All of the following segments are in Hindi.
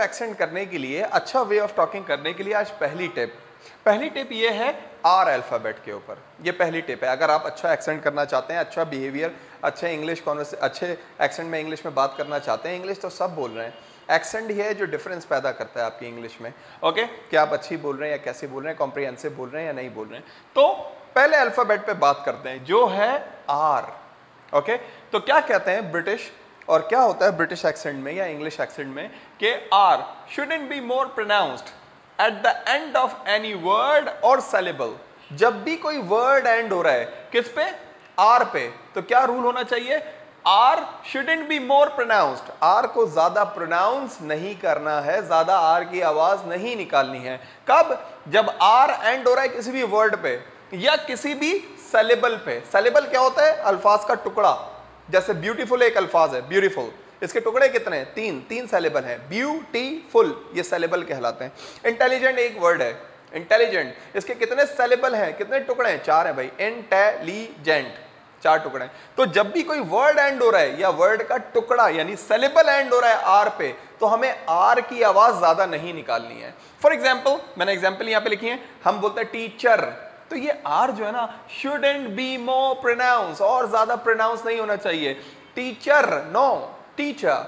एक्सेंट करने के लिए अच्छा वे ऑफ़ टॉकिंग करने के लिए आज पहली टिप पहली टिप ये है आर अल्फ़ाबेट के ऊपर। ये पहली टिप है। अगर आप अच्छा एक्सेंट करना चाहते हैं अच्छा बिहेवियर अच्छे इंग्लिश कॉन्वर्स अच्छे एक्सेंट में इंग्लिश में बात करना चाहते हैं इंग्लिश तो सब बोल रहे हैं। एक्सेंट ही है जो डिफरेंस पैदा करता है आपकी इंग्लिश में। ओके कि आप अच्छी बोल रहे हैं या कैसे बोल रहे हैं कॉम्प्रिहेंसिव बोल रहे हैं या नहीं बोल रहे हैं। तो पहले अल्फ़ाबेट पे बात करते हैं, जो है आर ओके तो क्या कहते हैं? ब्रिटिश और क्या होता है ब्रिटिश एक्सेंट में या इंग्लिश एक्सेंट में कि R should be more pronounced at the end of any word और सेलेबल जब भी कोई वर्ड एंड हो रहा है, किस पे? आर पे। तो क्या रूल होना चाहिए? R should be more pronounced R को ज़्यादा प्रोनाउंस नहीं करना है, ज़्यादा आर की आवाज़ नहीं निकालनी है। कब? जब आर एंड हो रहा है किसी भी वर्ड पे या किसी भी सेलेबल पे। सेलेबल क्या होता है? अल्फाज का टुकड़ा। जैसे ब्यूटीफुल एक अल्फाज है ब्यूटीफुल इसके टुकड़े कितने हैं? तीन तीन सेलेबल हैं। ब्यूटीफुल ये सेलेबल कहलाते हैं। इंटेलिजेंट एक वर्ड है। इंटेलिजेंट इसके कितने सेलेबल हैं? कितने टुकड़े हैं? चार हैं भाई। इंटेलिजेंट चार टुकड़े हैं। तो जब भी कोई वर्ड एंड हो रहा है या वर्ड का टुकड़ा, यानी सेलेबल एंड हो रहा है आर पे तो हमें आर की आवाज़ ज़्यादा नहीं निकालनी है। फॉर एग्ज़ाम्पल मैंने एग्ज़ाम्पल यहाँ पे लिखी है। हम बोलते हैं टीचर तो ये आर जो है ना शुडेंट बी मोर प्रोनाउंस और ज़्यादा प्रोनाउंस नहीं होना चाहिए। Teacher no teacher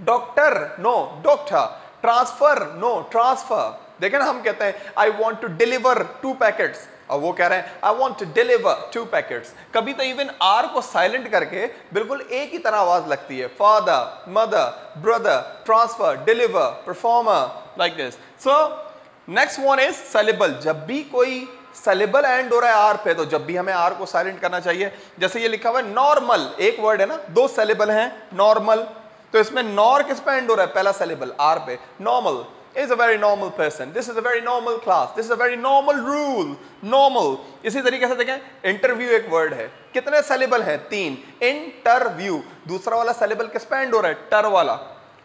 doctor no doctor transfer no transfer देखें ना हम कहते हैं I want to deliver two packets और वो कह रहे हैं I want to deliver two packets कभी तो इवन आर को साइलेंट करके बिल्कुल एक ही तरह आवाज़ लगती है। Father mother brother transfer deliver performer like this so next one is syllable जब भी कोई सेलेबल एंड हो रहा है आर पे तो जब भी हमें आर को साइलेंट करना चाहिए, जैसे ये लिखा हुआ है नॉर्मल एक वर्ड है ना, दो सेलेबल हैं नॉर्मल तो इसमें नॉर किस पे एंड हो रहा है? पहला सेलेबल आर पे normal is a very normal person, this is a very normal class, this is a very normal rule, normal, इसी तरीके से देखें इंटरव्यू एक वर्ड है, कितने सेलेबल हैं? तीन इंटरव्यू दूसरा वाला सेलेबल किस पे एंड हो रहा है? टर वाला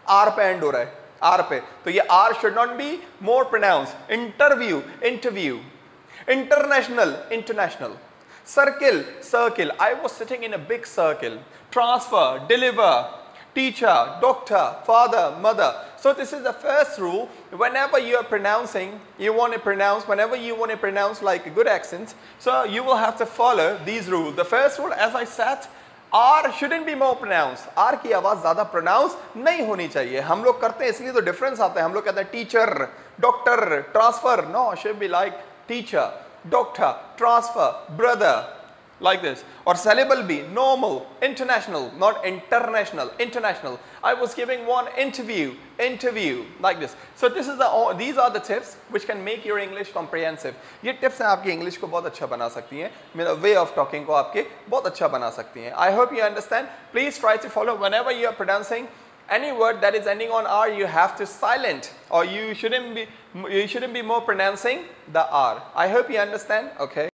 आर पे एंड हो रहा है आर पे तो ये R should not be more pronounce interview interview International, international. Circle, circle. I was sitting in a big circle. Transfer, deliver, teacher, doctor, father, mother. So this is the first rule. Whenever you are pronouncing, you want to pronounce, whenever you want to pronounce like good accents, so you will have to follow these rules. The first rule, as I said, R shouldn't be more pronounce R की आवाज ज्यादा प्रोनाउंस नहीं होनी चाहिए हम लोग करते हैं इसलिए तो डिफरेंस आता है हम लोग कहते हैं teacher doctor transfer no should be like teacher, doctor, transfer, brother, like this. Or syllable B, normal, international, not international, international. I was giving one interview, interview, like this. So this is the, these are the tips which can make your English comprehensive. ये tips हैं आपकी English को बहुत अच्छा बना सकती हैं मेरा way of talking को आपके बहुत अच्छा बना सकती हैं I hope you understand. Please try to follow whenever you are pronouncing any word that is ending on R, you have to silent or you shouldn't be, you shouldn't be more pronouncing the R. I hope you understand, okay?